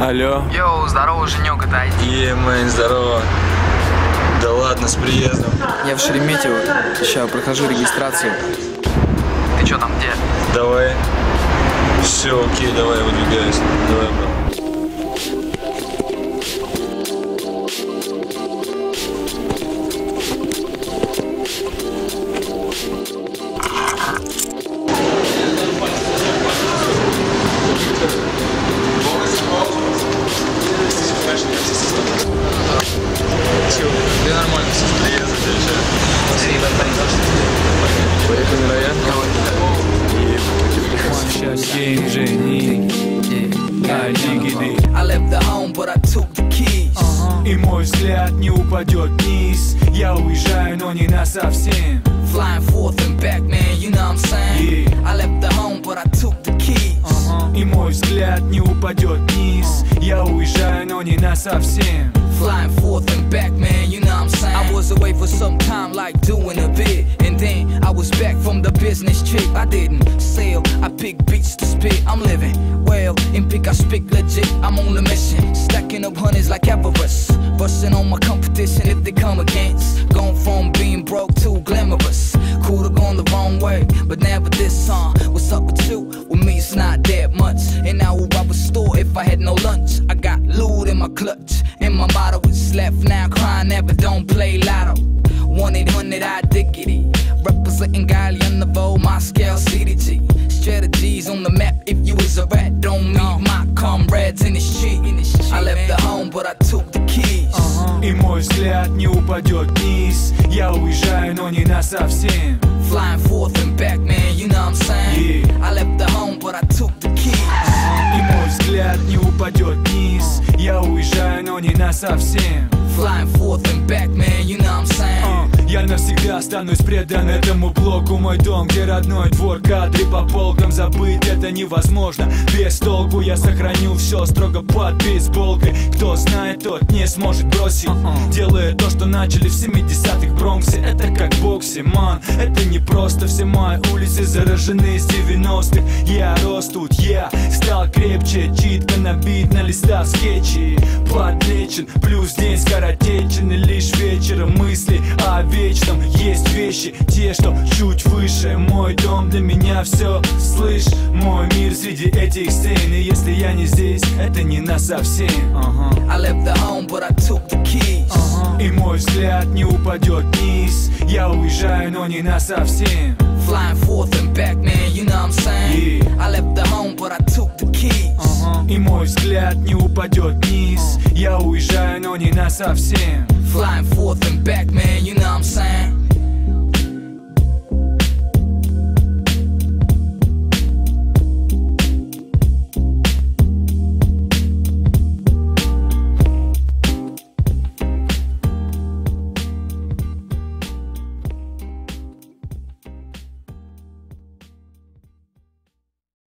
Алло. Йоу, здорово, Женек, это Айди. Е, мэн, здорово. Да ладно, с приездом. Я в Шереметьево. Сейчас прохожу регистрацию. Ты чё там, где? Давай. Все, окей, давай, выдвигаюсь. Давай, бро. The keys. И мой взгляд не упадет вниз Я уезжаю, но не на совсем Flying forth and back, man, you know what I'm saying? Yeah. I left the home, but I took the keys. И мой взгляд не упадет вниз Я уезжаю, но не на совсем Flying forth and back, man, you know I'm saying? I was away for some time, like doing a bit. And then I was back from the business trip. I didn't sail, I picked beats to spit. I'm living well, in pick I speak legit. I'm on the mission, stacking up hundreds like Everest. Busting on my competition if they come against. Going from being broke to glamorous. Could've gone the wrong way, but never this song. What's up with you? With me, it's not that much. And now I would a store if I had no lunch. I got loot in my clutch, and my motto is left now. Crying never don't play lotto. 1 800 I diggity. Representing Galleon Novo, Moscow, CDG. Strategies on the map if you was a rat. Don't meet my comrades in the street. I left the home, but I took the keys. И мой взгляд не упадет вниз Я уезжаю, но не на совсем Flying forth совсем Flying forth and back, man, you know what I'm saying? А, Я навсегда останусь предан этому блоку. Мой дом, где родной двор, кадры по полкам Забыть это невозможно, без толку Я сохранил все строго под бейсболкой. Кто знает, тот не сможет бросить. Делая то, что начали в 70-х в Бронксе. Это как боксе, ман Это не просто, все мои улицы заражены с 90-х Я рос тут, я стал крепче. Читка набит на листах скетчи Подлечен, плюс день скоротечен. И лишь вечером мысли о вечном Есть вещи, те, что чуть выше Мой дом для меня все, слышь Мой мир среди этих стен И если я не здесь, это не на совсем Ага. I left the home, but I took the keys. И мой взгляд не упадет вниз Я уезжаю, но не на совсем Flying forth and back, man, you know what I'm saying? Yeah. I left the home, but I took the keys. И мой взгляд не упадет вниз Я уезжаю, не на совсем Flying forth and back, man, you know what I'm saying?